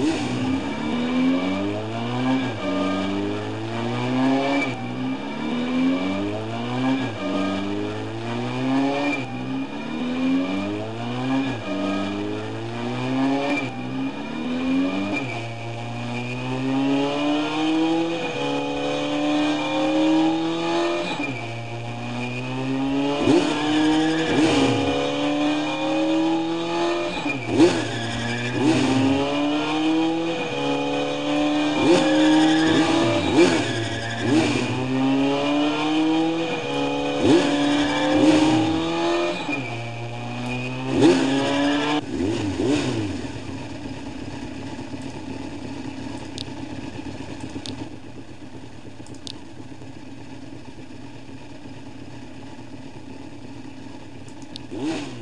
Ooh. Mm-hmm.